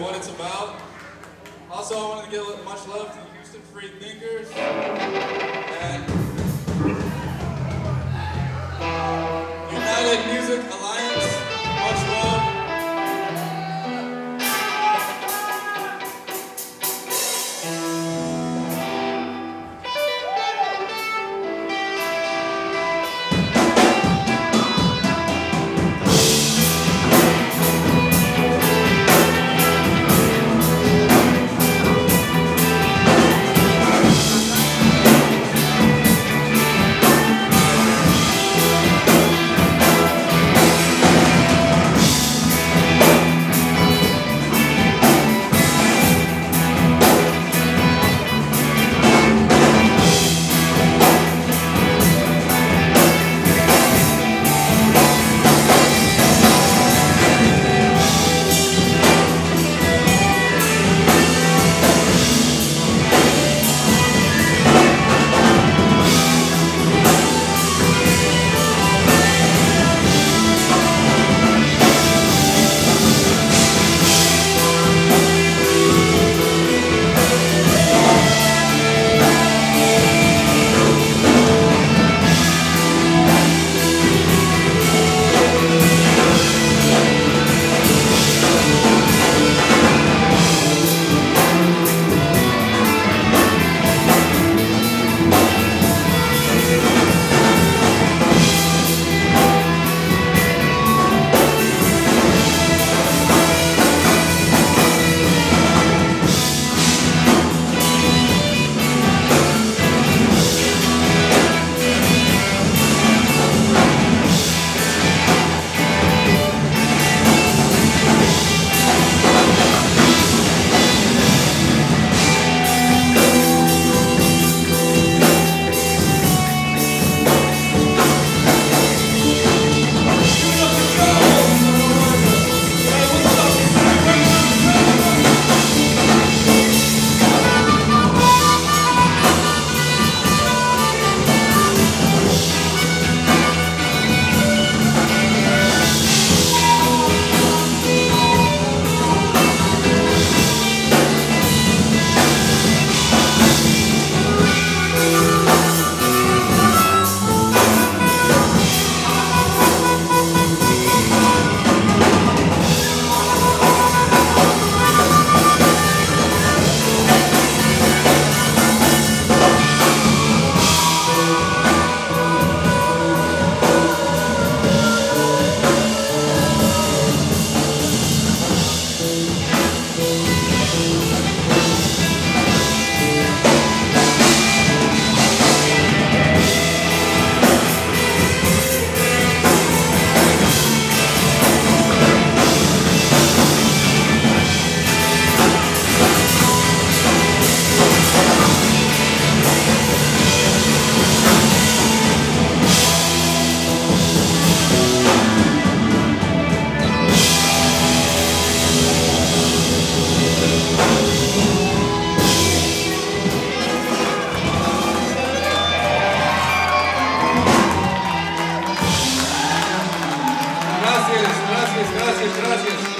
what it's about. Also, I wanted to give much love to the Houston Free Thinkers and Gracias, gracias.